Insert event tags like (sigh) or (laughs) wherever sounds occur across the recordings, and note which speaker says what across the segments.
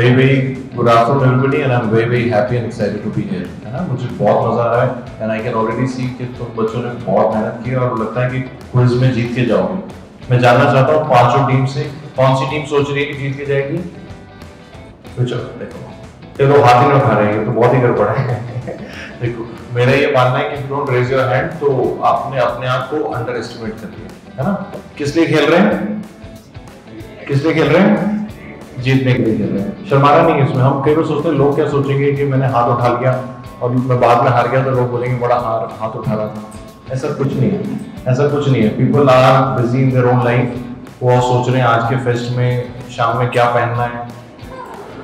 Speaker 1: Very very good afternoon everybody and I am very very happy and excited to be है ना? मुझे बहुत मज़ा आ रहा है and I can already see कि तुम बच्चों ने बहुत मेहनत की और लगता है कि क्विज में जीत के जाओगे। मैं जानना चाहता हूँ पाँचों टीम से कौन सी टीम सोच रही है कि जीत के जाएगी? तो चलो, देखो। चलो, हाथ ही उठा रहे हैं तो बहुत ही गड़बड़ है। (laughs) देखो, मेरा ये मानना है कि डोंट रेज योर हैंड तो आपने अपने आप को अंडर एस्टिमेट कर लिया, है ना? किस लिए खेल रहे हैं? किस लिए खेल रहे हैं? जीतने के लिए खेल रहे हैं। शर्माना नहीं है इसमें। हम कई बार सोचते हैं, लोग क्या सोचेंगे कि मैंने हाथ उठा लिया और मैं बाद में हार गया तो लोग बोलेंगे, बड़ा हार, हाथ उठा रहा था। ऐसा कुछ नहीं है। ऐसा कुछ नहीं है। People are busy in their own life वो सोच रहे हैं, आज के फेस्ट में, शाम में क्या पहनना है?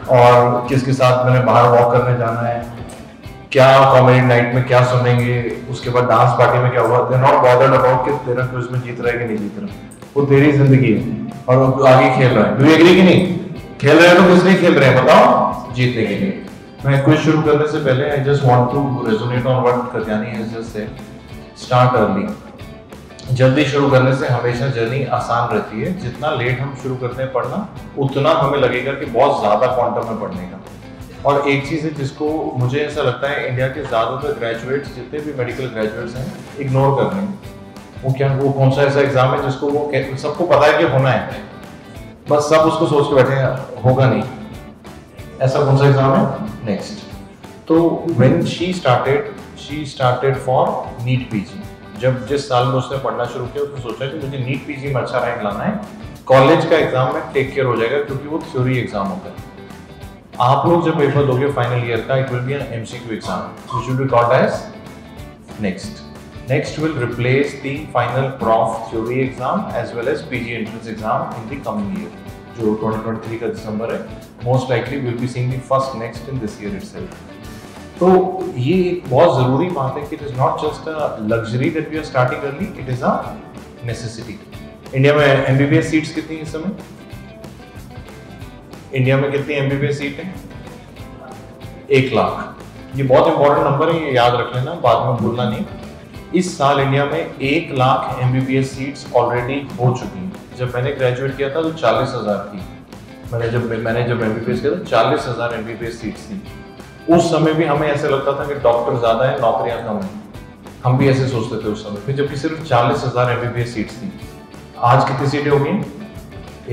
Speaker 1: और किसके साथ मैंने बाहर वॉक करने जाना है? क्या कॉमेडी नाइट में क्या सुनेंगे? उसके बाद डांस पार्टी में क्या हुआ? दे नॉट बॉदर्ड अबाउट कि तेरा क्विज में जीत रहा है कि नहीं जीत रहा। वो तेरी ज़िंदगी है और आगे खेल रहा है। डू एग्री कि नहीं? खेल रहे हैं तो किस लिए खेल रहे हैं बताओ। जीतने के लिए मैं क्विज शुरू करने से पहले I just want to resonate on what Katyani has just said start early जल्दी शुरू करने से हमेशा जर्नी आसान रहती है। जितना लेट हम शुरू करते हैं पढ़ना, उतना हमें लगेगा कि बहुत ज़्यादा क्वांटम में पढ़ने का। और एक चीज़ है जिसको मुझे ऐसा लगता है इंडिया के ज़्यादातर ग्रेजुएट्स जितने भी मेडिकल ग्रेजुएट्स हैं इग्नोर कर रहे हैं। वो क्या, वो कौन सा ऐसा एग्ज़ाम है जिसको वो सबको पता है कि होना है। बस सब उसको सोच के बैठे होगा नहीं। ऐसा कौन सा एग्ज़ाम है? नेक्स्ट तो when she started she started for NEET PG जब जिस साल में उसने पढ़ना शुरू किया, उसने सोचा कि मुझे नीट पीजी में अच्छा रैंक लाना है। कॉलेज का एग्ज़ाम में टेक केयर हो जाएगा, क्योंकि वो थ्योरी एग्ज़ाम होता है। आप लोग जब पेपर दोगे फाइनल ईयर का it will be an MCQ exam which will be called as NEXT next will replace the final prof theory exam as well as PG entrance exam in the coming year. जो 2023 का दिसंबर है, most likely we'll be seeing the first next in this year itself. तो ये एक बहुत ज़रूरी बात है कि it is not just a luxury that we are starting early it is a necessity India में एमबीबीएस सीट्स कितनी इस समय? इंडिया में कितनी एमबीबीएस सीट है? एक लाख। ये बहुत इंपॉर्टेंट नंबर है, ये याद रख लेना, बाद में भूलना नहीं। इस साल इंडिया में एक लाख एमबीबीएस सीट्स ऑलरेडी हो चुकी हैं। जब मैंने ग्रेजुएट किया था तो चालीस हज़ार थी। मैंने जब मैंने जब एमबीबीएस किया था चालीस हज़ार एमबीबीएस सीट्स थी। उस समय भी हमें ऐसे लगता था कि डॉक्टर ज़्यादा है, नौकरियाँ कम है। हम भी ऐसे सोचते थे उस समय। फिर जबकि सिर्फ़ चालीस हज़ार एमबीबीएस सीट्स थी। आज कितनी सीटें होगी?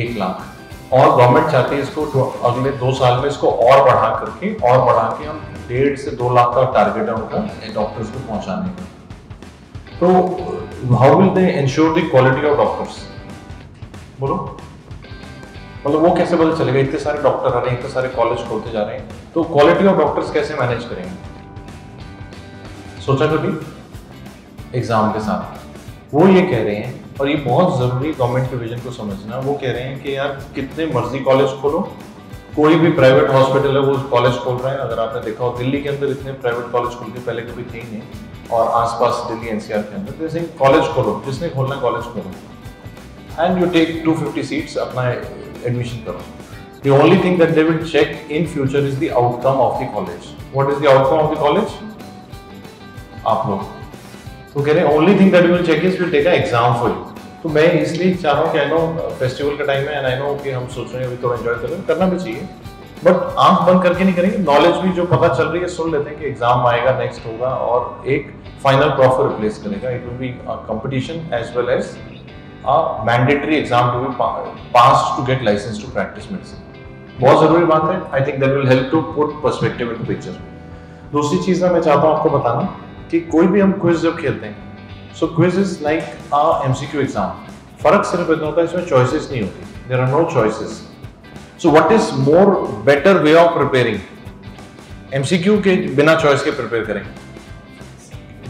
Speaker 1: एक लाख। और गवर्नमेंट चाहती है इसको अगले दो साल में इसको और बढ़ा करके, और बढ़ा के हम डेढ़ से दो लाख का टारगेट है उनका डॉक्टर्स को पहुँचाने का। तो how will they ensure the quality of doctors बोलो। मतलब वो कैसे पता चलेगा, इतने सारे डॉक्टर आ रहे हैं, इतने सारे कॉलेज खोलते जा रहे हैं तो क्वालिटी ऑफ़ डॉक्टर्स कैसे मैनेज करेंगे? सोचा कभी? एग्ज़ाम के साथ। वो ये कह रहे हैं, और ये बहुत ज़रूरी गवर्नमेंट के विजन को समझना, वो कह रहे हैं कि यार, कितने मर्ज़ी कॉलेज खोलो। कोई भी प्राइवेट हॉस्पिटल है, वो कॉलेज खोल रहे हैं। अगर आपने देखा हो, दिल्ली के अंदर इतने प्राइवेट कॉलेज खुलते पहले कभी थे ही नहीं। और आसपास दिल्ली एनसीआर के अंदर। जैसे कॉलेज खोलो, जिसने खोलना कॉलेज खोलो। एंड यू टेक 250 सीट्स अपना एडमिशन करो। The only thing that they will check in future is the outcome of the college. What is the outcome of the college? आप लोग। तो कह रहे हैं only thing that will check is will take a exam for you तो मैं इसलिए चाह रहा हूँ कि आई नो फेस्टिवल का टाइम है एंड आई नो कि हम सोच रहे हैं, अभी थोड़ा एंजॉय कर रहे हैं, करना भी चाहिए। बट आँख बंद करके नहीं करेंगे नॉलेज भी जो पता चल रही है, सुन लेते हैं कि एग्ज़ाम आएगा नेक्स्ट होगा, और एक फाइनल प्रॉफर रिप्लेस करेगा. It will be competition as well as a mandatory exam to be pass to get license to practice medicine बहुत ज़रूरी बात है. I think that will help to put perspective in picture दूसरी चीज़ मैं चाहता हूँ आपको बताना कि कोई भी हम क्विज जब खेलते हैं so quiz is like a MCQ exam फ़र्क सिर्फ़ इतना होता है, इसमें चॉइसेस नहीं होती. There are no choices so what is more better way of preparing MCQ के बिना चॉइस के प्रिपेयर करें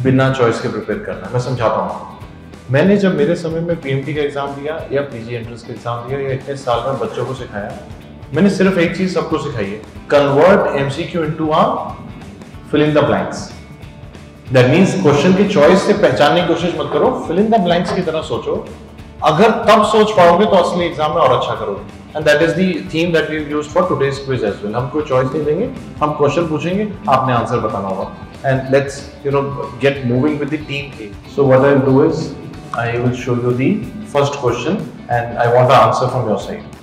Speaker 1: बिना चॉइस के प्रिपेयर करना मैं समझाता हूँ। मैंने जब मेरे समय में पीएमटी का एग्ज़ाम दिया या पीजी एंट्रेंस का एग्ज़ाम दिया, या इतने साल में बच्चों को सिखाया, मैंने सिर्फ़ एक चीज़ सबको सिखाई है। Convert MCQ into a fill in the blanks that means question की चॉइस से पहचानने की कोशिश मत करो। फिल इन द ब्लैंक्स की तरह सोचो। अगर तब सोच पाओगे तो असली एग्ज़ाम में और अच्छा करोगे। And that is the theme that we use for today's quiz as well हम कोई चॉइस नहीं देंगे, हम क्वेश्चन पूछेंगे, आपने आंसर बताना होगा। And let's you know get moving with the team A so what I do is I will show you the first question and I want the answer from your side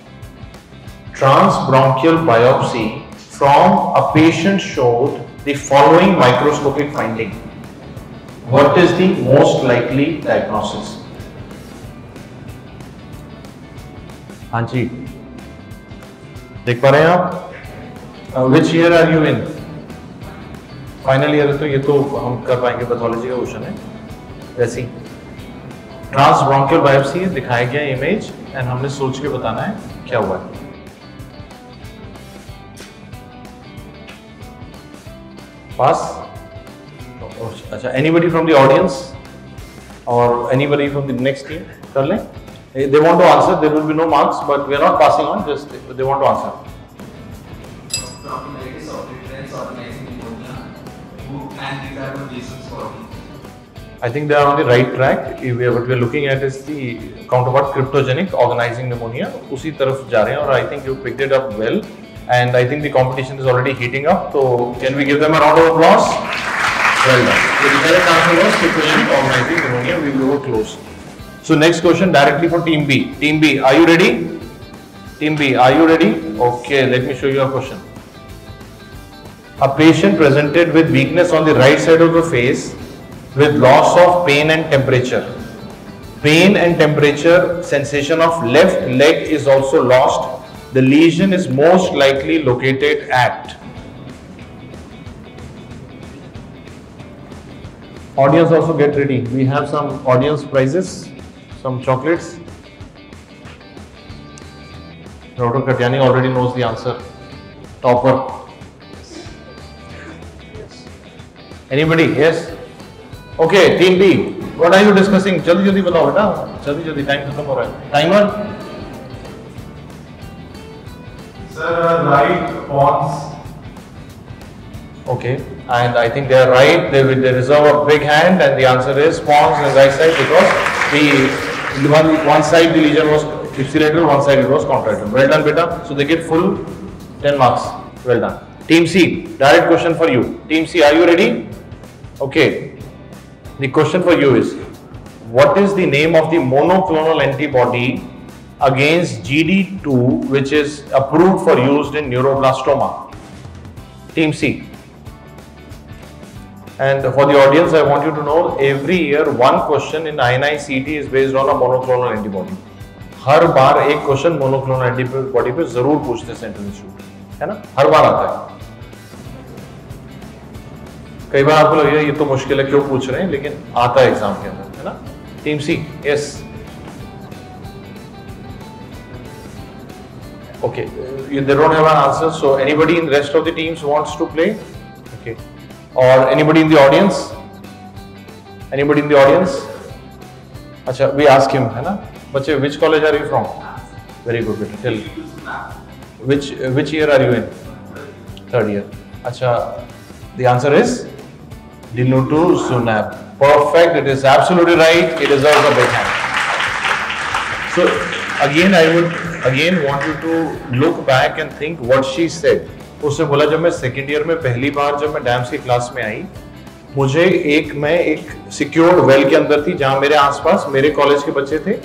Speaker 1: transbronchial biopsy from a patient showed the following microscopic finding. What is the most likely diagnosis? हाँ जी देख पा रहे हैं आप which year are you in final year है तो ये तो हम कर पाएँगे पैथोलॉजी का क्वेश्चन है। वैसी ट्रांसब्रोंकियल बायोप्सी है दिखाया गया इमेज एंड हमने सोच के बताना है क्या हुआ है। पास? अच्छा एनीबडी फ्रॉम द ऑडियंस और anybody from the next team कर लें। They want to answer. There will be no marks, but we are not passing on. Just they want to answer.
Speaker 2: And these are the reasons for it.
Speaker 1: I think they are on the right track. We are- What we are looking at is the counterpart cryptogenic organizing pneumonia. उसी तरफ़ जा रहे हैं और I think you picked it up well. And I think the competition is already heating up. So can we give them a round of applause? Well done. So the correct answer was cryptogenic organizing pneumonia. We will go close. So next question directly for Team B. Team B, are you ready? Team B, are you ready? Okay, let me show you a question. A patient presented with weakness on the right side of the face with loss of pain and temperature. Pain and temperature sensation of left leg is also lost. The lesion is most likely located at. Audience also get ready. We have some audience prizes, some chocolates. Dr. Katyani already knows the answer. Topper. Anybody? Yes? Okay, team B. What are you discussing? जल्दी जल्दी बताओ बेटा जल्दी जल्दी time खत्म हो रहा है
Speaker 3: timer pons
Speaker 1: okay and I think they are right they will they reserve a big hand and the answer is pons on the right side because the one one side the lesion was ipsilateral one side it was contracted. well done beta so they get full 10 marks well done team C direct question for you team C are you ready Okay, the question for you is, what is the name of the monoclonal antibody against GD2 which is approved for use in neuroblastoma? Team C. And for the audience, I want you to know every year one question in INICET is based on a monoclonal antibody. हर बार एक question monoclonal antibody पे जरूर पूछते हैं central institute है ना हर बार आता है कई बार आपको लगेगा, ये तो मुश्किल है, क्यों पूछ रहे हैं? लेकिन आता है एग्ज़ाम के अंदर, है ना? Team C yes okay you they don't have an answer so anybody in rest of the teams wants to play okay और anybody in the audience anybody in the audience अच्छा वी आस्क हिम है ना बच्चे which college are you from very good बेटा tell which which year are you in third year अच्छा the answer is Dinutu Sunab. Perfect. It is absolutely right. It deserves a big hand. So again, I would again want you to look back and think what she said. उसने बोला जब मैं second year में पहली बार जब मैं dams की class में आई मुझे एक मैं एक सिक्योर्ड वेल के अंदर थी जहाँ मेरे आसपास मेरे कॉलेज के बच्चे थे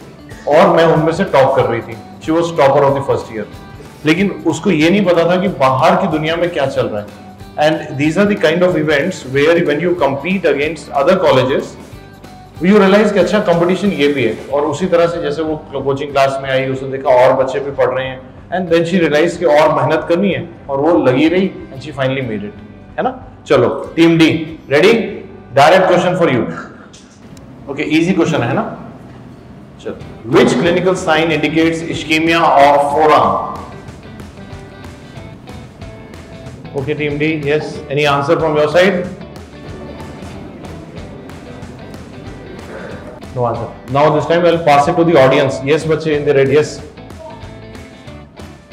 Speaker 1: और मैं उनमें से टॉप कर रही थी she was topper of the first year लेकिन उसको ये नहीं पता था कि बाहर की दुनिया में क्या चल रहा है and these are the kind of events where when you compete against other colleges you realize कि अच्छा कंपटीशन ये भी है। और उसी तरह से जैसे वो कोचिंग क्लास में आई, उसने देखा और बच्चे भी पढ़ रहे हैं। एंड देन शी रियलाइज़ कि और मेहनत करनी है। और वो लगी रही and she finally made it है ना? चलो team D ready direct question for you okay easy question है ना? चलो which clinical sign indicates ischaemia of forearm Okay, team D, yes. Any answer from your side? No answer. Now this time I'll pass it to the audience. Yes, bache in the red. Yes.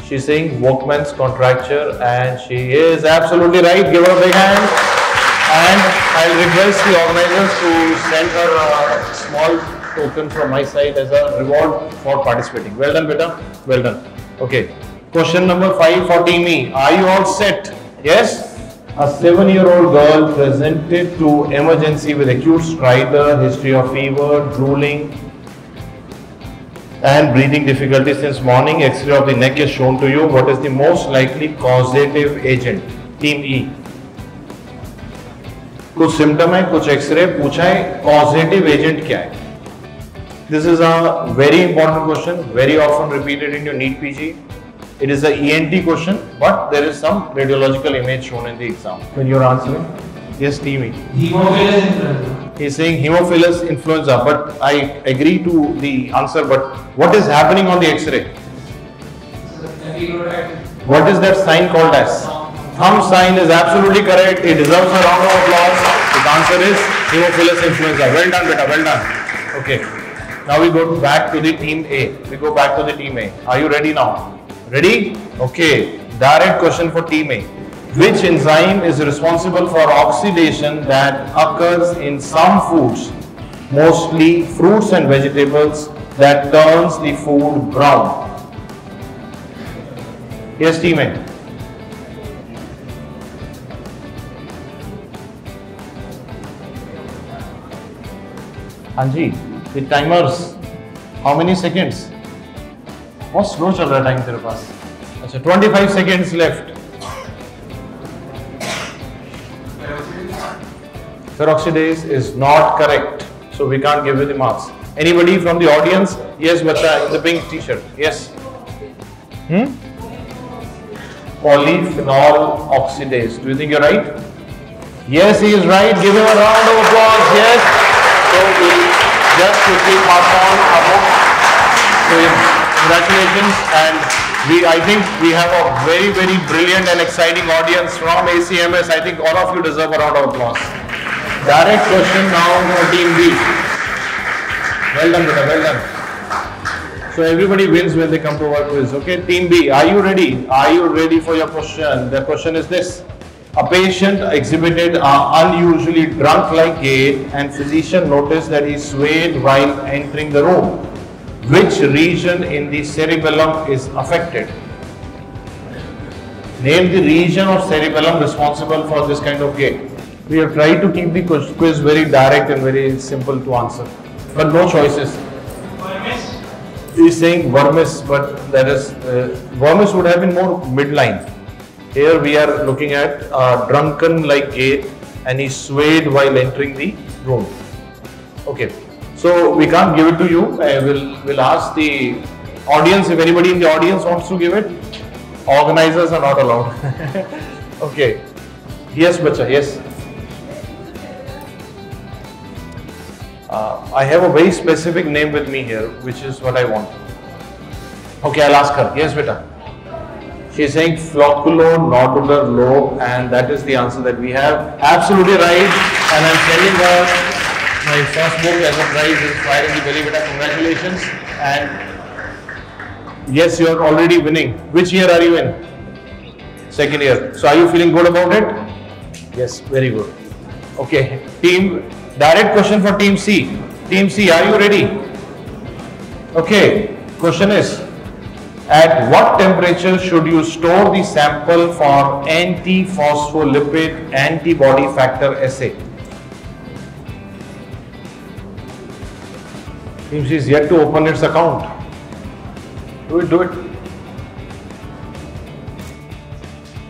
Speaker 1: She's saying Volkmann's contracture, and she is absolutely right. Give her a big hand. And I'll request the organizers to send her a small token from my side as a reward for participating. Well done, beta. Well done. Okay. Question number five for Team E. Are you all set? Yes? A seven-year-old girl presented to emergency with acute stridor, history of fever, drooling, and breathing difficulty since morning. X-ray of the neck is shown to you. What is the most likely causative agent? Team E. कुछ symptom है कुछ x ray पूछा है causative agent क्या है this is a very important question very often repeated in your NEET PG it is a ENT question but there is some radiological image shown in the exam when you're answering yes team E.
Speaker 2: Hemophilus influenza.
Speaker 1: He is saying hemophilus influenza, but I agree to the answer. But what is happening on the X-ray? What is that sign called as? Thumb sign is absolutely correct. It deserves a round of applause. The answer is hemophilus influenza. Well done, beta. Well done. Okay. Now we go back to the team A. We go back to the team A. Are you ready now? Ready? Okay. Direct question for team A. Which enzyme is responsible for oxidation that occurs in some foods, mostly fruits and vegetables, that turns the food brown? Yes, team A. Anji, the timers how many seconds बहुत slow चल रहा है time तेरे पास अच्छा 25 seconds left peroxidase is not correct so we can't give you the marks anybody from the audience yes bacha in the pink t-shirt yes hmm polyphenol oxidase do you think you're right yes he is right give him a round of applause yes so we'll just quickly pass on a book to him congratulations and we i think we have a very very brilliant and exciting audience from acms i think all of you deserve a round of applause direct question now for team b well done beta well done so everybody wins when they come to our quiz. Okay, team B, are you ready? Are you ready for your question? The question is this. A patient exhibited an unusually drunk-like gait and physician noticed that he swayed while entering the room. Which region in the cerebellum is affected? Name the region of cerebellum responsible for this kind of gait. We have tried to keep the quiz very direct and very simple to answer, but no choices.
Speaker 2: Vermis.
Speaker 1: He is saying vermis, but that is uh, vermis would have been more midline. Here we are looking at a drunken like gait, and he swayed while entering the room. Okay, so we can't give it to you. I will will ask the audience if anybody in the audience wants to give it. Organizers are not allowed. (laughs) okay. Yes, bacha. Yes. Uh, I have a very specific name with me here, which is what I want. Okay, I'll ask her. Yes, beta. She is saying flocculonodular lobe, and that is the answer that we have. Absolutely right. And I'm sending her my first book as a prize is Fire in the Belly, beta. Congratulations. And yes, you are already winning. Which year are you in? Second year. So are you feeling good about it? Yes, very good. Okay, team, direct question for team C. Team C, are you ready? Okay, question is, at what temperature should you store the sample for anti-phospholipid antibody factor assay? C is yet to open its account. Do it, do it.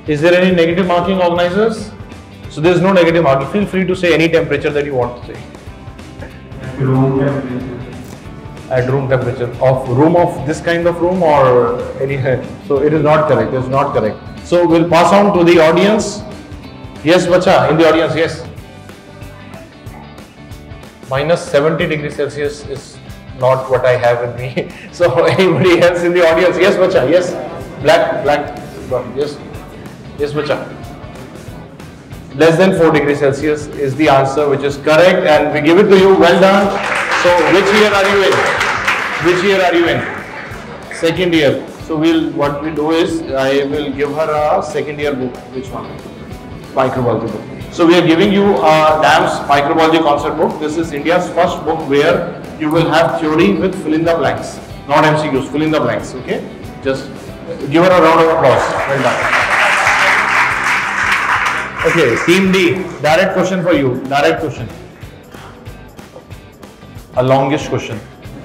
Speaker 1: Is there any negative marking organizers? So there is no negative marking. Feel free to say any temperature that you want to say.
Speaker 3: Room temperature.
Speaker 1: At room temperature of room of this kind of room or any. head. So it is not correct. It is not correct. So we'll pass on to the audience. Yes, bacha, in the audience, yes. Minus 70 degrees Celsius is not what I have with me. (laughs) So anybody else in the audience? Yes, bacha, yes. Black, black, yes. Yes, bacha. Less than 4 degrees Celsius is the answer which is correct and we give it to you. Well done. So which year are you in? Which year are you in? Second year. So we'll what we do is I will give her a second year book. Which one? Microbiology book. So we are giving you a DAMS microbiology concept book. This is India's first book where you will have theory with fill in the blanks. Not MCQs, fill in the blanks. Okay? Just uh, give her a round of applause. Well done. Okay, team D, direct question for you. Direct question. A longish question.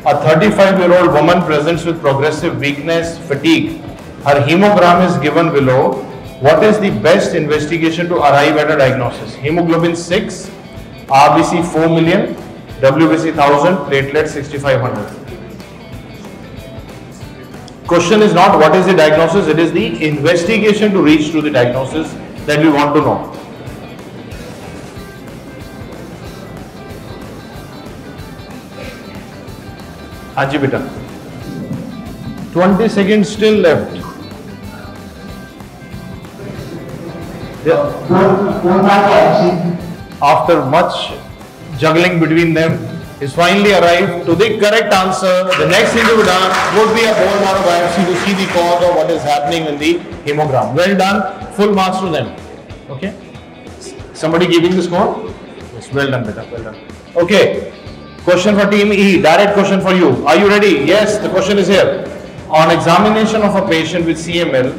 Speaker 1: A 35 year old woman presents with progressive weakness, fatigue. Her hemogram is given below. What is the best investigation to arrive at a diagnosis? Hemoglobin 6, RBC 4 million, WBC 1000, platelet 6500. Question is not what is the diagnosis, it is the investigation to reach to the diagnosis that we want to know. Haji beta. 20 seconds still left. After much juggling between them, is finally arrived to the correct answer. The next thing to be done would be a bone marrow biopsy to see the cause of what is happening in the hemogram. Well done. Full marks to them. Okay. Somebody giving the score? Yes. Well done, beta. Well done. Okay. Question for team E. Direct question for you. Are you ready? Yes. The question is here. On examination of a patient with CML,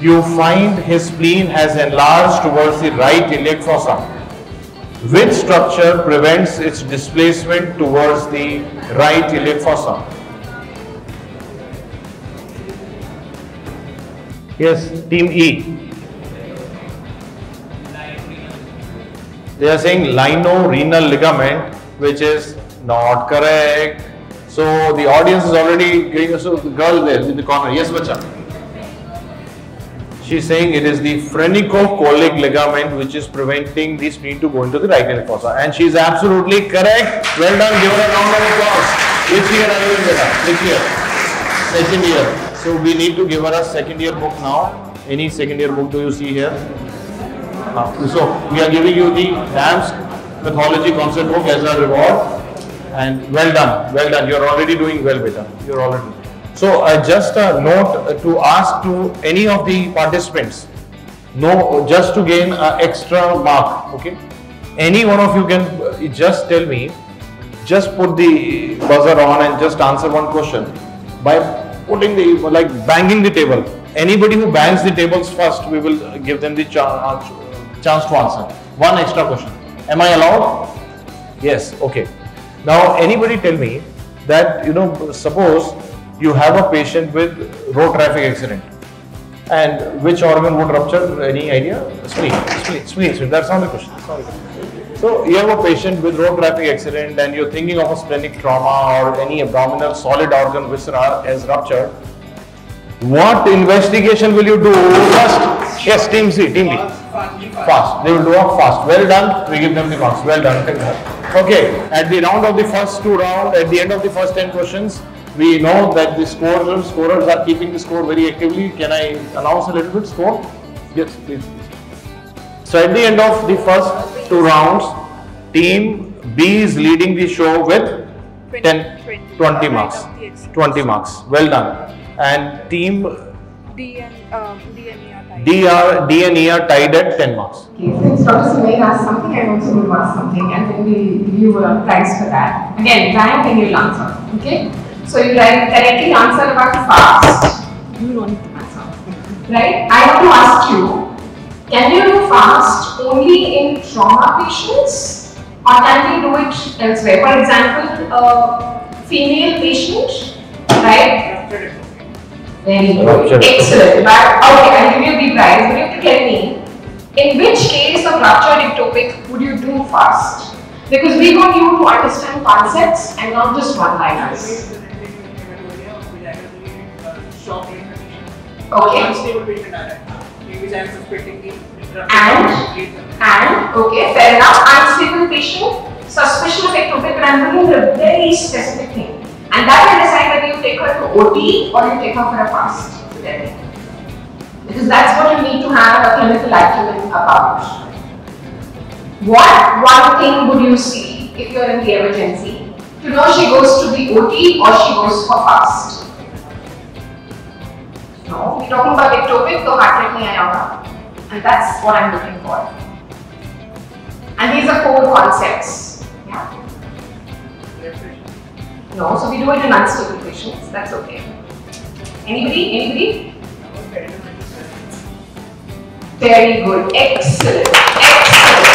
Speaker 1: you find his spleen has enlarged towards the right iliac fossa. Which structure prevents its displacement towards the right iliac fossa? Yes, team E. They are saying lieno-renal ligament, which is not correct. So the audience is already getting, so the girl there in the corner. Yes, bacha. She's saying it is the phrenicocolic ligament which is preventing the spleen to go into the right iliac fossa. And she's absolutely correct. Well done. Give her a round of applause. Which year are you in? Which year? Second year. So we need to give her a second year book now. Any second year book do you see here? Uh, so we are giving you the DAMS pathology concept book as a reward. And well done. Well done. You're already doing well, beta. You're already. So uh, just a note to ask to any of the participants, no, just to gain an extra mark, okay? Any one of you can uh, just tell me, just put the buzzer on and just answer one question by putting the, like banging the table. Anybody who bangs the tables first, we will give them the ch uh, chance to answer. One extra question. Am I allowed? Yes, okay. Now anybody tell me that, you know, suppose you have a patient with road traffic accident. And which organ would rupture? Any idea? Spleen. Spleen. Spleen, spleen. that's not the question. So you have a patient with road traffic accident and you're thinking of a splenic trauma or any abdominal solid organ which has ruptured. What investigation will you do? First yes team c team b. Fast. They will do a fast. Well done. We give them the marks. Well done. Okay. At the round of the first two round at the end of the first 10 questions we know that the scorers, scorers are keeping the score very actively. Can I announce a little bit score? Yes, please. So at the end of the first two rounds, team B is leading the show with 10, 20 marks. 20 marks. Well done. And team
Speaker 4: D and um, D and E are tied.
Speaker 1: D, are, D and E are tied at 10 marks.
Speaker 5: Okay, since Dr. Sumer asked something, I also will ask something and then we'll give you a prize for that. Again, time and you'll answer. Okay? So you write correctly answer about fast. You don't need to answer. Right? I want to ask you, can you do fast only in trauma patients or can we do it elsewhere? For example, a female patient, right? Very good. Excellent. But okay, I'll give you the prize, but you have to tell me in which case of ruptured ectopic would you do fast? Because we want you to understand concepts and not just one-liners
Speaker 6: shock treatment. Okay. Unstable treatment are Maybe I'm suspecting the
Speaker 5: and and okay, fair enough. Unstable patient, suspicion of ectopic cramping is a very specific thing, and that will decide whether you take her to OT or you take her for a fast today, Because that's what you need to have a clinical acumen about. What one thing would you see if you're in the emergency to know she goes to the OT or she goes for fast? No, we're talking about ectopic, so heart rate nahi aaya. And that's what I'm looking for. And these are core concepts. Yeah? No, so we do it in unstable patients. That's okay. Anybody? Anybody? Very good. Excellent. Excellent.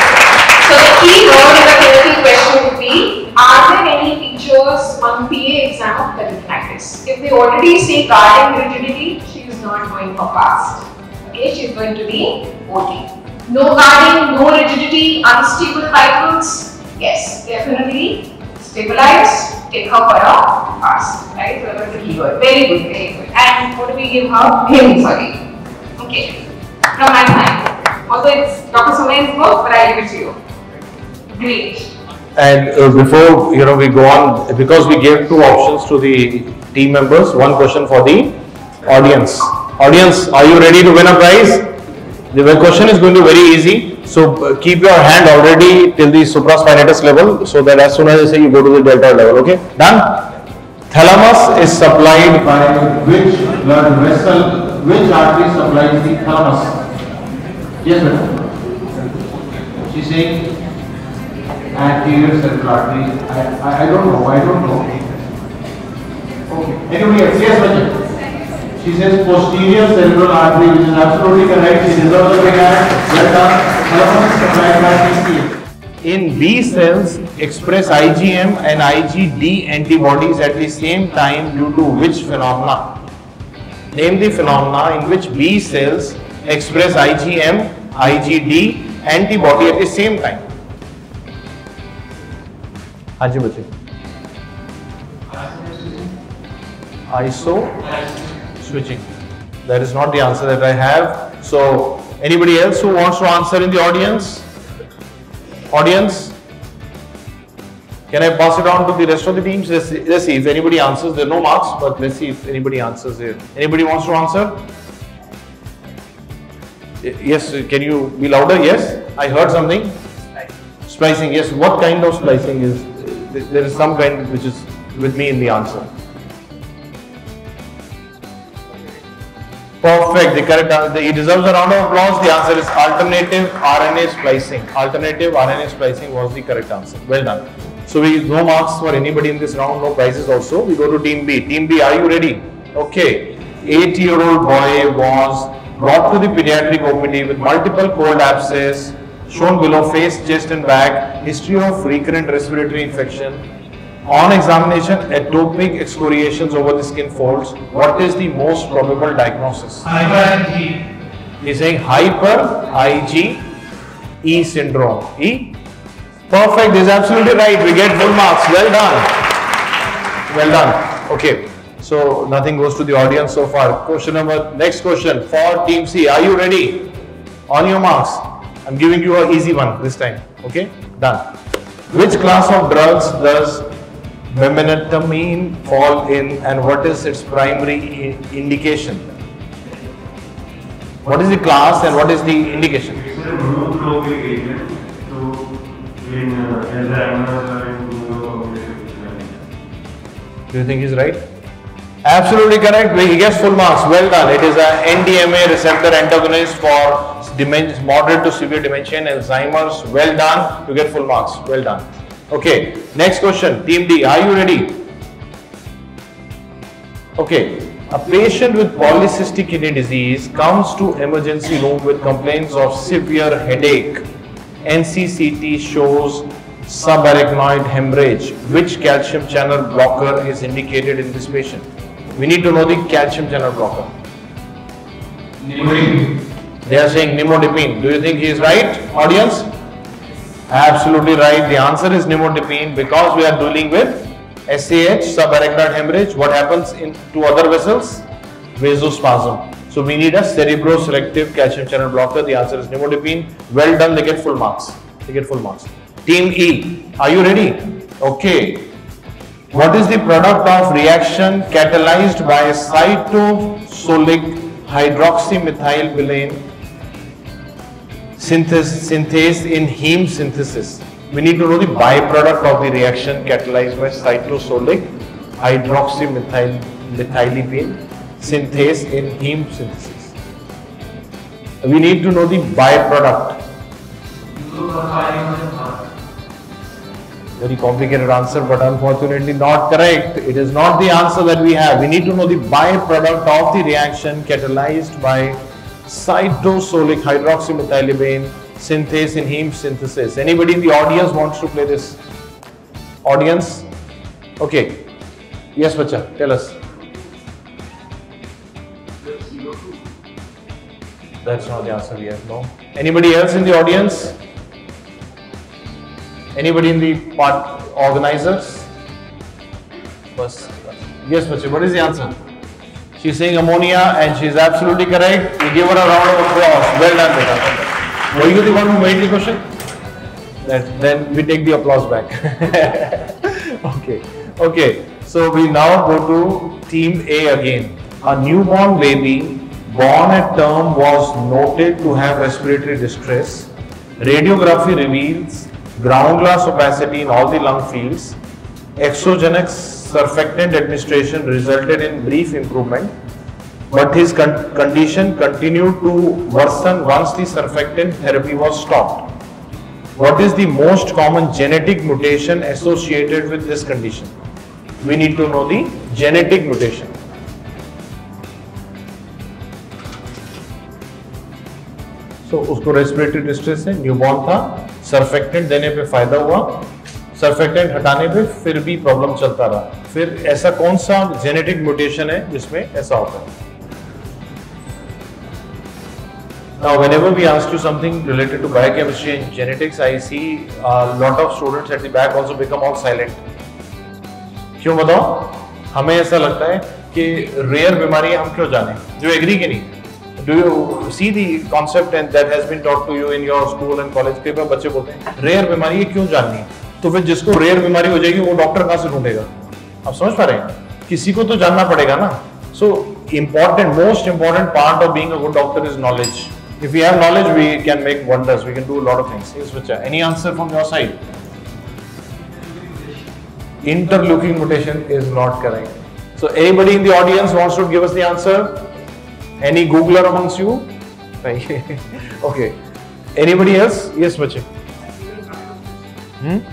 Speaker 5: So the key word in the clinical question would be, are there any features on PA exam you already see guarding rigidity, not going for fast. Okay, she's going to be OT. No guarding, no rigidity, unstable vitals. Yes, definitely stabilize. Take her for a fast. Right, so that was the keyword. Very good, very good. And what do we give her? Him, sorry. Okay, from my side. Although it's Dr. Sumer's book, but I give it to you. Great.
Speaker 1: And uh, before you know we go on, because we gave two options to the team members, one question for the audience. Audience, are you ready to win a prize? The question is going to be very easy. So uh, keep your hand already till the supraspinatus level, so that as soon as I say you go to the deltoid level. Okay, done. Thalamus is supplied by which blood vessel? Which artery supplies the thalamus? Yes, madam. She's saying anterior cerebral artery. I, I, I don't know. I don't know. Okay. Else? Yes, Bajaj. She says posterior cerebral artery, which is absolutely correct. She deserves a big hand. Well done. In B cells, express IgM and IgD antibodies at the same time due to which phenomena? Name the phenomena in which B cells express IgM, IgD antibody at the same time. हाँ जी बच्चे switching. That is not the answer that I have. So, anybody else who wants to answer in the audience? Audience? Can I pass it on to the rest of the teams? Let's see, let's see if anybody answers. There are no marks, but let's see if anybody answers here. Anybody wants to answer? Yes, can you be louder? Yes, I heard something. Splicing, yes. What kind of splicing is? There is some kind which is with me in the answer. Perfect. The correct uh, answer. He deserves a round of applause. The answer is alternative RNA splicing. Alternative RNA splicing was the correct answer. Well done. So we no marks for anybody in this round. No prizes also. We go to team B. Team B, are you ready? Okay. Eight-year-old boy was brought to the pediatric OPD with multiple cold abscess shown below face, chest and back. History of recurrent respiratory infection. On examination, atopic excoriations over the skin folds. What is the most probable diagnosis? Hyper-Ig. He's saying hyper IgE syndrome. E? Perfect. This is absolutely right. We get full marks. Well done. Well done. Okay. So nothing goes to the audience so far. Question number, next question for team C. Are you ready? On your marks. I'm giving you an easy one this time. Okay? Done. Which class of drugs does memantine fall in and what is its primary indication? What is the class and what is the indication?
Speaker 3: It's a monoclonal agent to in uh, Alzheimer's or in neurocognitive
Speaker 1: Do you think he's right? Absolutely correct. He gets full marks. Well done. It is a NDMA receptor antagonist for demen- moderate to severe dementia and Alzheimer's. Well done. You get full marks. Well done. Okay. Next question. Team D. Are you ready? Okay. A patient with polycystic kidney disease comes to emergency room with complaints of severe headache. NCCT shows subarachnoid hemorrhage. Which calcium channel blocker is indicated in this patient? We need to know the calcium channel blocker. Nimodipine. They are saying nimodipine. Do you think he is right, audience? Absolutely right. The answer is nimodipine because we are dealing with SAH, subarachnoid hemorrhage. What happens in to other vessels? Vasospasm. So we need a cerebroselective calcium channel blocker. The answer is nimodipine. Well done. They get full marks. They get full marks. Team E, are you ready? Okay. What is the product of reaction catalyzed by cytosolic hydroxymethylbilane synthesis, synthase in heme synthesis? We need to know the byproduct of the reaction catalyzed by cytosolic hydroxymethylbilane synthase in heme synthesis. We need to know the byproduct. Very complicated answer, but unfortunately not correct. It is not the answer that we have. We need to know the byproduct of the reaction catalyzed by cytosolic hydroxymethylibane synthase in heme synthesis. Anybody in the audience wants to play this? Audience? Okay. Yes, Bacha, tell us. That's not the answer we have, no. Anybody else in the audience? Anybody in the part organizers? Yes, Bacha, what is the answer? She's saying ammonia and she's absolutely correct. We give her a round of applause. Well done, beta. Were you the one who made the question? Then we take the applause back. (laughs) okay. Okay. So we now go to team A again. A newborn baby born at term was noted to have respiratory distress. Radiography reveals ground glass opacity in all the lung fields. Exogenous surfactant administration resulted in brief improvement, but his con- condition continued to worsen once the surfactant therapy was stopped. What is the most common genetic mutation associated with this condition? We need to know the genetic mutation. तो उसको respiratory distress है newborn था surfactant देने पे फ़ायदा हुआ surfactant हटाने पे फिर भी प्रॉब्लम चलता रहा। फिर ऐसा कौन सा जेनेटिक म्यूटेशन है जिसमें ऐसा होता है? Now, whenever we ask you something related to biochemistry and genetics, I see a lot of students at the back also become all silent. क्यों बताओ हमें ऐसा लगता है कि रेयर बीमारी हम क्यों जाने? जो एग्री कि नहीं? Do you see the concept and that has been taught to you in your school and college के बच्चे बोलते हैं रेयर बीमारी क्यों जाननी? है तो फिर जिसको रेयर बीमारी हो जाएगी, वो डॉक्टर कहाँ से ढूंढेगा? आप समझ पा रहे हैं? किसी को तो जानना पड़ेगा ना। So important most important part of being good doctor is knowledge if you have knowledge we can make wonders we can do lot of things is which any answer from your side interlocking mutation is not करेंगे so any in the audience wants to give us the answer any Googler amongst you okay anybody yes yes बच्चे hmm hmm?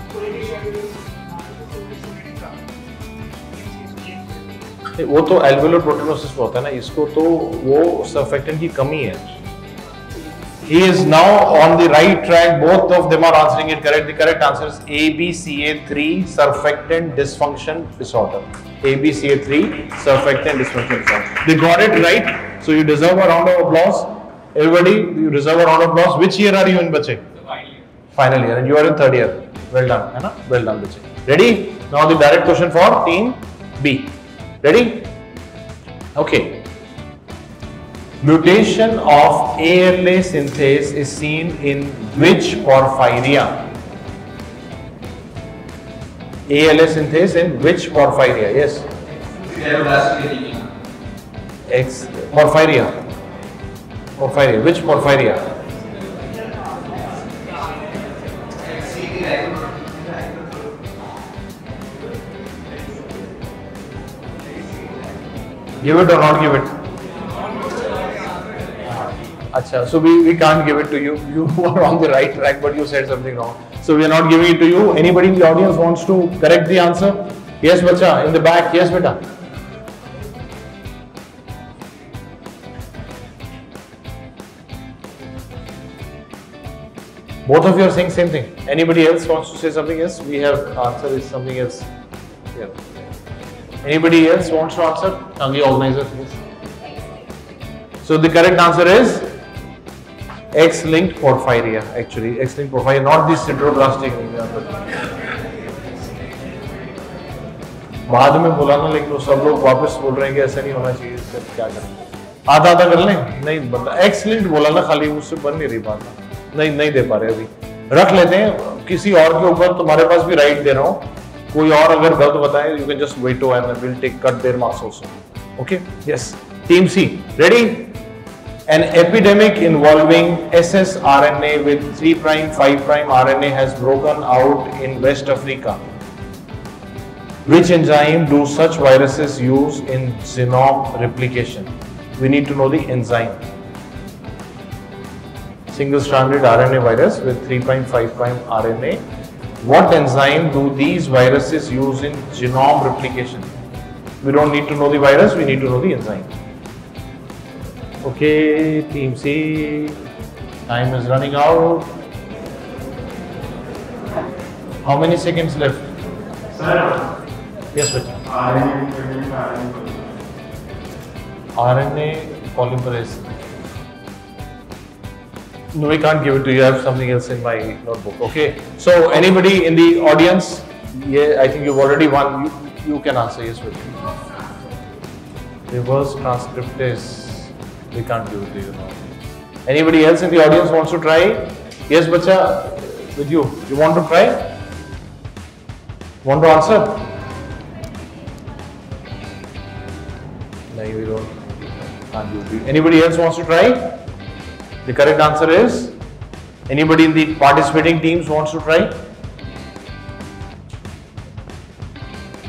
Speaker 1: वो तो एल्वेोलर proteinosis होता है ना इसको तो वो सर्फेक्टेंट की कमी है he is now on the right track both of them are answering it correct the correct answer is abca3 surfactant dysfunction disorder abca3 surfactant dysfunction disorder they got it right so you deserve a round of applause everybody you deserve a round of applause which year are you in bache final year and you are in third year well done hai na well done bache ready now the direct question for team b ready? Okay. Mutation of ALA synthase is seen in which porphyria? ALA synthase in which porphyria? Yes. X porphyria. Porphyria. Which porphyria give it or not give it Acha, so we, we can't give it to you. You (laughs) are on the right track, but you said something wrong. So we are not giving it to you. Anybody in the audience wants to correct the answer? Yes, bacha, in the back. Yes, beta. Both of you are saying same thing. Anybody else wants to say something else? We have answer is something else. Yeah. Anybody else wants to answer? Tangi organizer, please. So the correct answer is X-linked porphyria. Actually, X-linked porphyria, not the sideroblastic बाद में बोला ना लेकिन वो सब लोग वापस बोल रहे हैं कि ऐसा नहीं होना चाहिए फिर क्या करें आधा आधा कर लें नहीं बनता एक्स लिंक्ड बोला ना खाली उससे बन नहीं रही बात नहीं नहीं दे पा रहे अभी रख लेते हैं किसी और के ऊपर तुम्हारे पास भी राइट दे रहा हूँ कोई और अगर गलत बताए you can just wait and will take cut their marks also okay yes team C ready An epidemic involving ssRNA with 3' 5' RNA has broken out in West Africa. Which enzyme do such viruses use in genome replication? We need to know the enzyme. Single-stranded RNA virus with 3' 5' RNA. what enzyme do these viruses use in genome replication? We don't need to know the virus, we need to know the enzyme. Okay, team C, time is running out. How many seconds left?
Speaker 3: Sir.
Speaker 1: Yes,
Speaker 3: sir.
Speaker 1: RNA polymerase. No, we can't give it to you. I have something else in my notebook. Okay. So anybody in the audience? Yeah, I think you've already won. You, you can answer yes with me. Reverse transcript is we can't give it to you now. Anybody else in the audience wants to try? Yes, bacha, with you. You want to try? Want to answer? No, we don't. Can't you. Anybody else wants to try? The correct answer is anybody in the participating teams wants to try?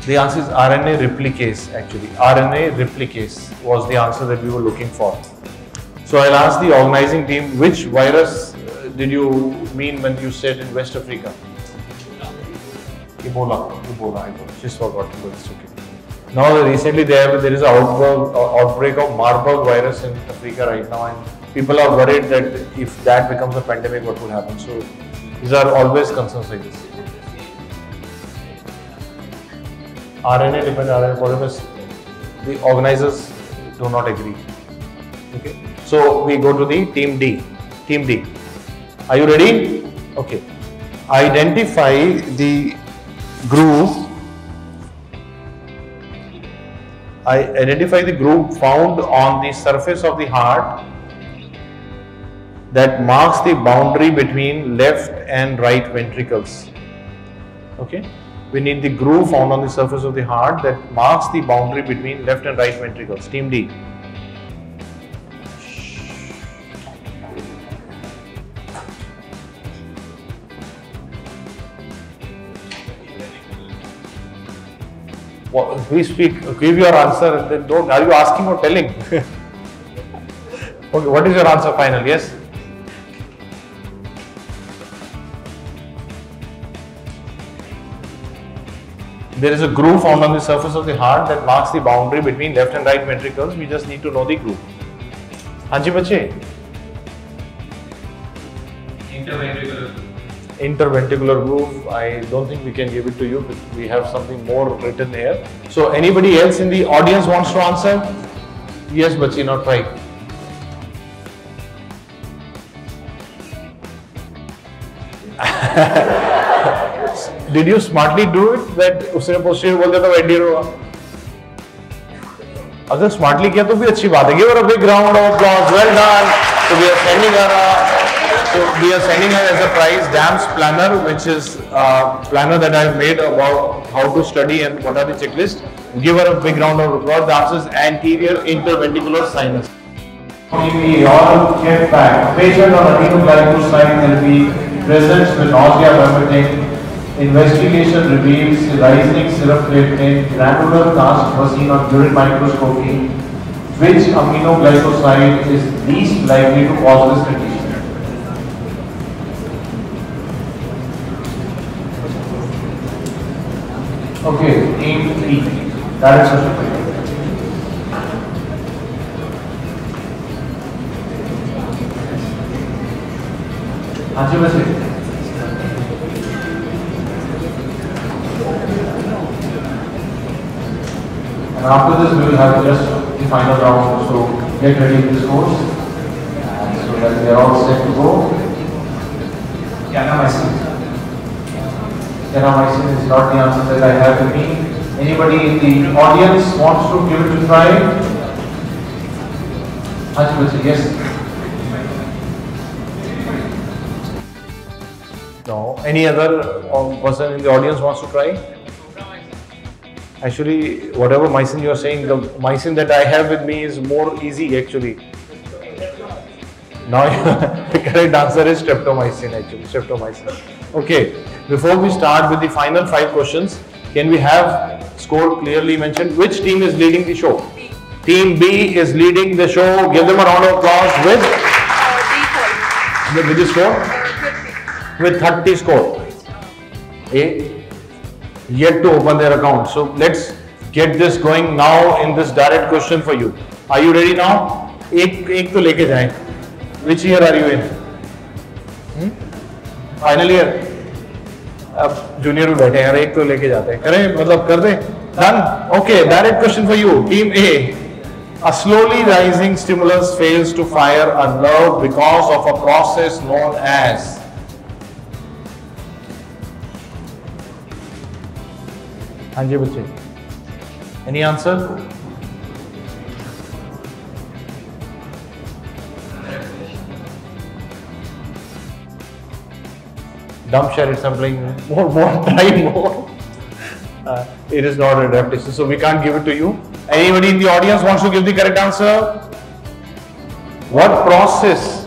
Speaker 1: The answer is RNA replicase actually. RNA replicase was the answer that we were looking for. So I'll ask the organizing team which virus uh, did you mean when you said in West Africa? Ebola. Ebola, it. Just forgot, but it's okay. Now recently there there is an outbreak, outbreak of Marburg virus in Africa right now and people are worried that if that becomes a pandemic what will happen. So these are always concerns like this. RNA dependent RNA polymerase, the organizers do not agree. Okay. So we go to the team D. Team D. Are you ready? Okay. Identify the groove I identify the groove found on the surface of the heart that marks the boundary between left and right ventricles. Okay, we need the groove found on the surface of the heart that marks the boundary between left and right ventricles. Team D. What, we speak, give your answer and then don't. Are you asking or telling? (laughs) okay, what is your answer final? Yes? There is a groove found on the surface of the heart that marks the boundary between left and right ventricles. We just need to know the groove. Hanji bache?
Speaker 2: Interventricular.
Speaker 1: interventricular groove. I don't think we can give it to you, but we have something more written here. So anybody else in the audience wants to answer? Yes, Bachi, now try. Did you smartly do it that उसने positive बोल दिया तो wait होगा अगर smartly किया तो भी अच्छी बात है। Give a ground of applause well done तो we are sending her so we are sending her as a prize DAMS planner which is a planner that I have made about how to study and what are the checklist give a big ground of applause that is anterior interventricular sinus
Speaker 7: Presents with nausea, vomiting, Investigation reveals rising serum creatinine granular cast was seen on urine microscopy. Which aminoglycoside is least likely to cause this condition? Okay, aim three. Direct social media. Answer. And after this, we will have just the final round. So get ready for this course. And so that we are all set to go. Kanamycin. Kanamycin is not the answer that I have with me. Anybody in the audience wants to give it a try? Hachimachi, yes.
Speaker 1: No. Any other um, person in the audience wants to try? Actually whatever mycin you are saying the mycin that I have with me is more easy actually. Now (laughs) the correct answer is streptomycin actually streptomycin. Okay before we start with the final five questions can we have score clearly mentioned? Which team is leading the show? Team b is leading the show. Give them a round of applause with
Speaker 4: Uh,
Speaker 1: with the score?
Speaker 4: Uh,
Speaker 1: with 30 score. A yet to open their account. So let's get this going now in this direct question for you. Are you ready now? एक एक तो लेके जाएं. Which year are you in? Hmm? Final year. अब junior में बैठे हैं यार एक तो लेके जाते हैं करें मतलब कर दें done okay direct question for you team A A slowly rising stimulus fails to fire a nerve because of a process known as. हाँ जी बच्चे Any answer? Dump share it's playing more, more, try more. (laughs) Uh, it is not a repetition, so we can't give it to you. Anybody in the audience wants to give the correct answer? What process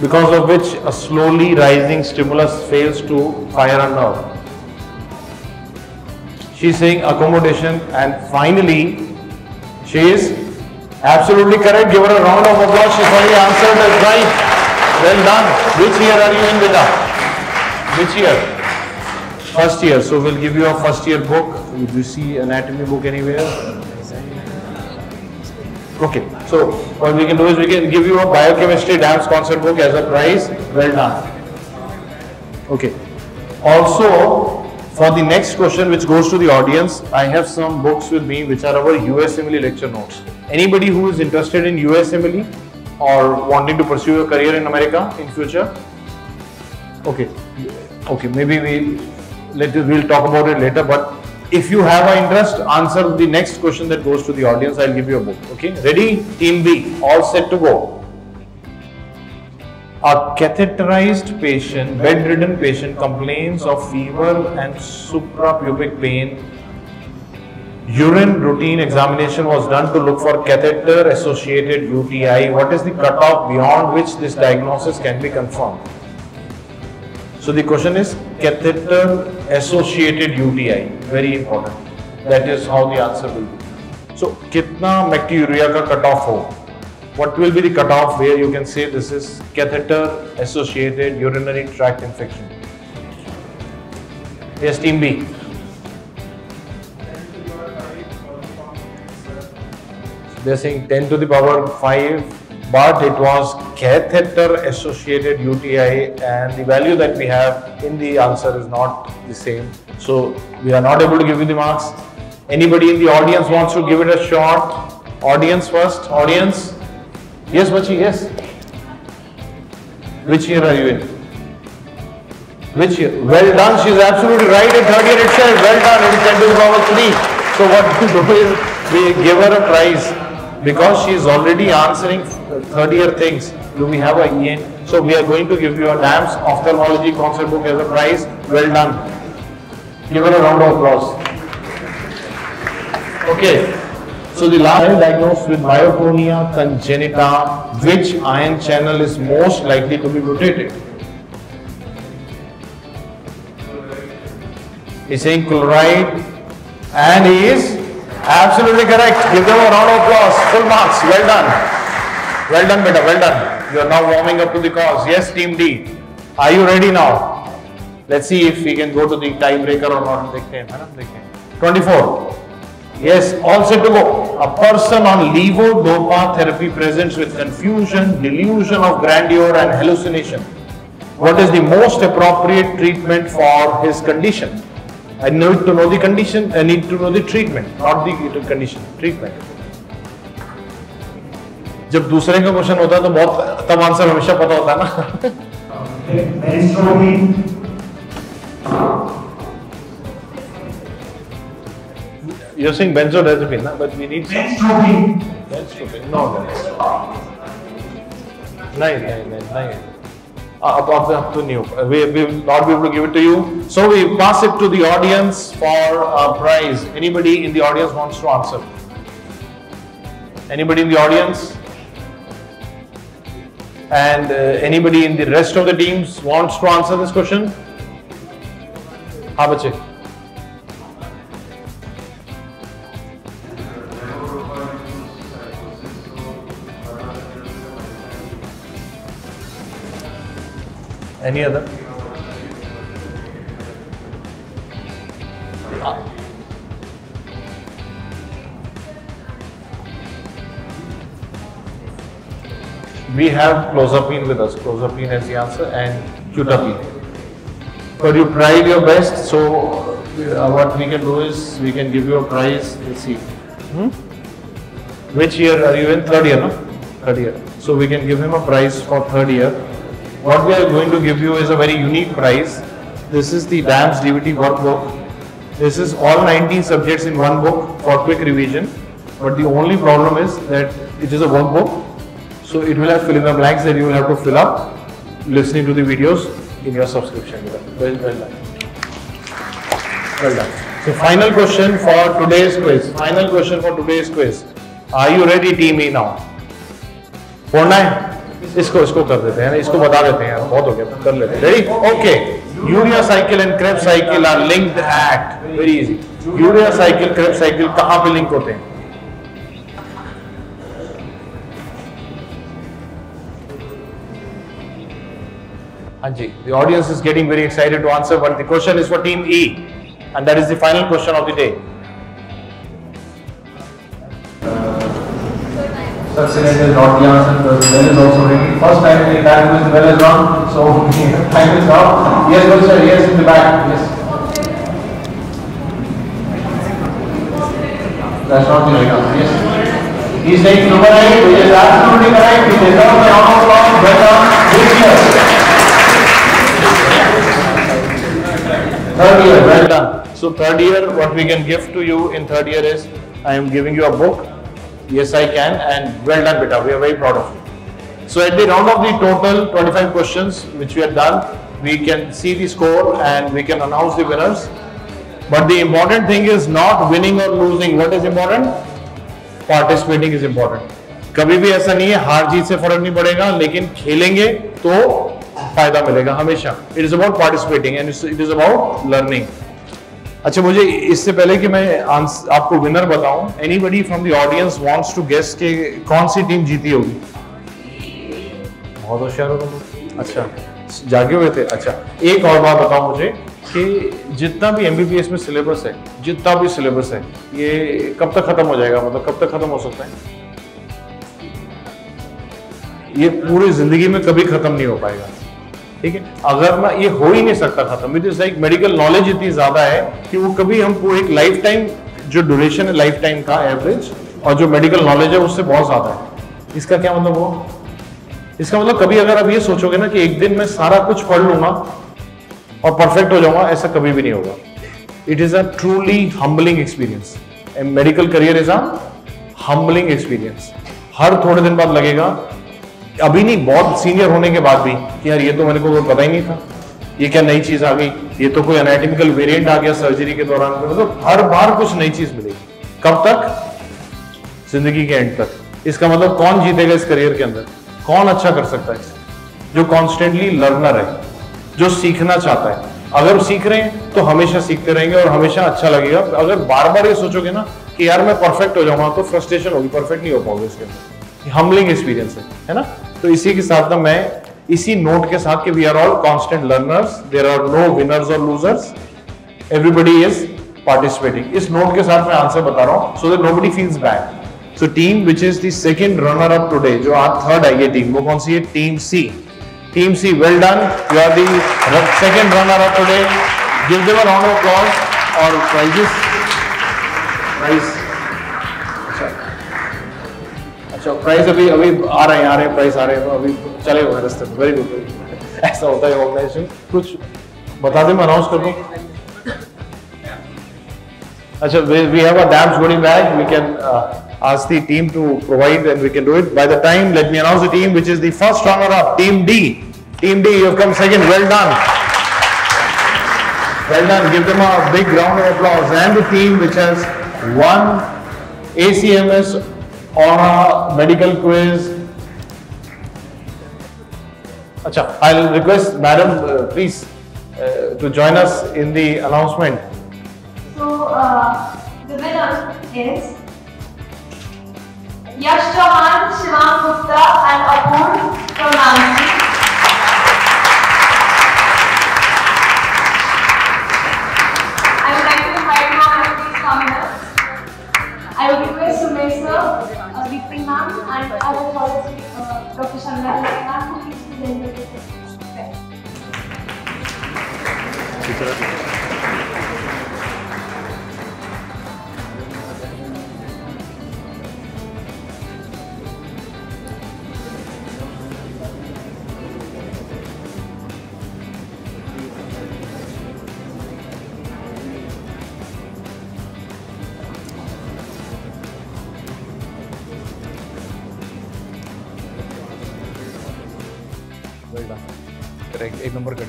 Speaker 1: because of which a slowly rising stimulus fails to fire a nerve? She's saying accommodation and finally she is absolutely correct. Give her a round of applause. She finally answered right. Well done. Which year are you in Veda? Which year? First year. So we'll give you a first year book. Did you see anatomy book anywhere? Okay. So what we can do is we can give you a biochemistry DAMS concept book as a prize. Well done. Okay. Also, for the next question which goes to the audience, I have some books with me which are our USMLE lecture notes. Anybody who is interested in USMLE or wanting to pursue a career in America in future? Okay, okay, maybe we let we'll talk about it later. But if you have an interest, answer the next question that goes to the audience. I'll give you a book. Okay, ready? Team B, all set to go. A catheterized patient, bedridden patient complains of fever and suprapubic pain. Urine routine examination was done to look for catheter associated UTI. What is the cutoff beyond which this diagnosis can be confirmed? So the question is catheter associated UTI. Very important. That is how the answer will be. So कितना bacteria का cutoff हो? what will be the cutoff where you can say this is catheter associated urinary tract infection? Yes, team B. They're saying 10 to the power 5, but it was catheter associated UTI, and the value that we have in the answer is not the same. So we are not able to give you the marks. Anybody in the audience wants to give it a shot? Audience first. Audience. Yes, Bachi, yes. Which year are you in? Which year? Well done, she's absolutely right in third year itself. Well done, it is 10 to the power 3. So what we do is we give her a prize because she is already answering third year things. Do we have a EN? So we are going to give you a DAMS ophthalmology concept book as a prize. Well done. Give her a round of applause. Okay. So the last diagnosed with myotonia congenita, which ion channel is most likely to be mutated? He's saying chloride and he is absolutely correct. Give them a round of applause. Full marks. Well done. Well done, beta. Well done. You are now warming up to the cause. Yes, team D. Are you ready now? Let's see if we can go to the tiebreaker or not. 24 Yes, all set to go. A person on levodopa therapy presents with confusion, delusion of grandeur and hallucination. What is the most appropriate treatment for his condition? I need to know the condition, I need to know the treatment, not the condition, treatment. जब दूसरे का question होता है तो बहुत तब answer हमेशा पता होता है ना You're saying benzodiazepine, na? but we need
Speaker 8: benzodiazepine.
Speaker 1: Benzodiazepine, no, benzodiazepine. Nine, nine, nine, nine. Uh, up, up, to new. Uh, we will not be able to give it to you. So we pass it to the audience for a prize. Anybody in the audience wants to answer? Anybody in the audience? And uh, anybody in the rest of the teams wants to answer this question? How about you? Any other? We have clozapine with us. Clozapine is the answer and quetiapine. But you tried your best, so uh, what we can do is we can give you a prize. Let's see. Hmm? Which year are you in? Third year, no? Third year. So we can give him a prize for third year. What we are going to give you is a very unique prize. This is the DAMS DVT workbook. This is all 19 subjects in one book for quick revision. But the only problem is that it is a workbook. So it will have fill in the blanks that you will have to fill up listening to the videos in your subscription. Well, well done. Well done. So final question for today's quiz. Final question for today's quiz. Are you ready team E now? Ponna hai? इसको इसको कर देते हैं, इसको बता देते हैं, बहुत हो गया, कर लेते हैं। Okay urea cycle and Krebs cycle are linked at very easy urea cycle Krebs cycle कहाँ पे लिंक होते हैं? हाँ जी the audience is getting very excited to answer but the question is for team E and that is the final question of the day Succinate is not the answer, the bell is also ringing. First time in the entire quiz, the bell is on, so time is up. (laughs) Yes, good sir, yes, in the back, yes. That's not the right answer, yes. He's saying number 8, which is absolutely correct. He deserves a round of applause. Well done. This year. Third year, well done. So third year, what we can give to you in third year is, I am giving you a book. Yes, I can, and well done, beta. We are very proud of you. So at the round of the total 25 questions which we have done, we can see the score and we can announce the winners. But the important thing is not winning or losing. What is important? Participating is important. कभी भी ऐसा नहीं है हार जीत से फर्क नहीं पड़ेगा लेकिन खेलेंगे तो फायदा मिलेगा हमेशा it is about participating and it is about learning अच्छा मुझे इससे पहले कि मैं आपको विनर बताऊँ anybody from the audience wants to guess के कौन सी टीम जीती होगी? बहुत होशियार हो तुम। अच्छा जागे हुए थे। अच्छा एक और बात बताओ मुझे कि जितना भी एमबीबीएस में सिलेबस है जितना भी सिलेबस है ये कब तक खत्म हो जाएगा? मतलब कब तक खत्म हो सकता है? ये पूरी ज़िंदगी में कभी खत्म नहीं हो पाएगा। ठीक है? अगर ना ये हो ही नहीं सकता खत्म it is like medical knowledge इतनी ज़्यादा है कि वो कभी हमको एक लाइफ टाइम जो ड्यूरेशन है लाइफ टाइम का एवरेज और जो मेडिकल नॉलेज है, उससे बहुत ज़्यादा है। इसका क्या मतलब वो इसका मतलब कभी अगर आप ये सोचोगे ना कि एक दिन मैं सारा कुछ पढ़ लूँगा और परफेक्ट हो जाऊँगा, ऐसा कभी भी नहीं होगा। It is a truly humbling experience medical career is a humbling experience हर थोड़े दिन बाद लगेगा अभी नहीं, बहुत सीनियर होने के बाद भी कि यार ये तो मेरे को पता ही नहीं था। ये क्या नई चीज़ आ गई? ये तो कोई एनाटॉमिकल वेरिएंट आ गया सर्जरी के दौरान। मतलब हर बार कुछ नई चीज़ मिलेगी। कब तक? ज़िंदगी के एंड तक। इसका मतलब कौन जीतेगा इस करियर के अंदर? कौन अच्छा कर सकता है जो कॉन्स्टेंटली लर्नर है, जो सीखना चाहता है। अगर सीख रहे हैं तो हमेशा सीखते रहेंगे और हमेशा अच्छा लगेगा। अगर बार बार ये सोचोगे ना कि यार मैं परफेक्ट हो जाऊँगा तो फ्रस्ट्रेशन होगी। परफेक्ट नहीं हो पाओगे इसके अंदर। हम्बलिंग एक्सपीरियंस है है ना? तो इसी के साथ ना मैं इसी नोट के साथ कि we are all constant learners there are no winners और लूजर्स एवरीबडी इज़ पार्टिसिपेटिंग इस नोट के साथ मैं आंसर बता रहा हूँ so that nobody feels bad so team which is the second runner up today जो आज थर्ड है ये टीम वो कौन सी है? Team C team C well done you are the second runner up today give a round of applause और prizes prize अच्छा प्राइस अभी अभी आ रहे हैं आ रहे हैं प्राइस आ रहे हैं तो अभी चले हुए हैं रास्ते में वेरी गुड ऐसा होता है ऑर्गेनाइजेशन कुछ बता दें मैं अनाउंस कर दूँ अच्छा we have a dams goodie bag we can uh, ask the team to provide and we can do it by the time let me announce the team which is the first runner up team D team D you have come second well done well done give them a big round of applause and the team which has won ACMS Aura medical quiz अच्छा I request madam please to join us in the announcement
Speaker 9: so the winner is Yash Chauhan Shivam uh, Dr. Chandra ma'am to please present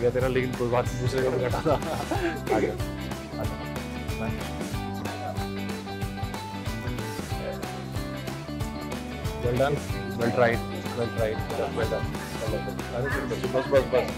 Speaker 1: गया तेरा लेकिन कोई बात दूसरे का बैठा था well done well tried well tried well done बस बस बस